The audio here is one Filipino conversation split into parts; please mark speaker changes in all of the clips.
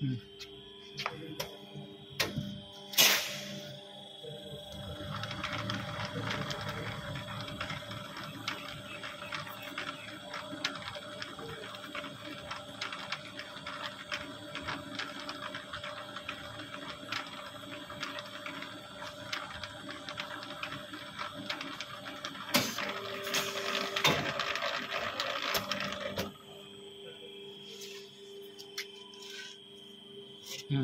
Speaker 1: 嗯。Hmm.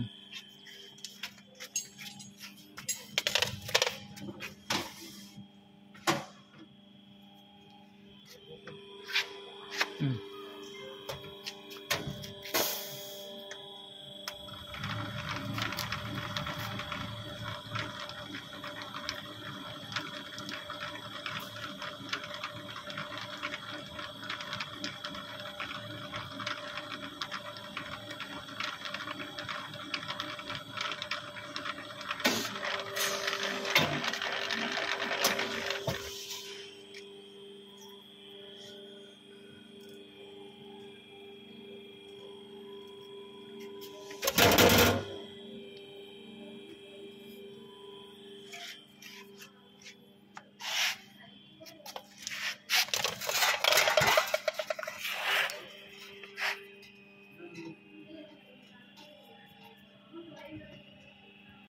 Speaker 1: Hmm.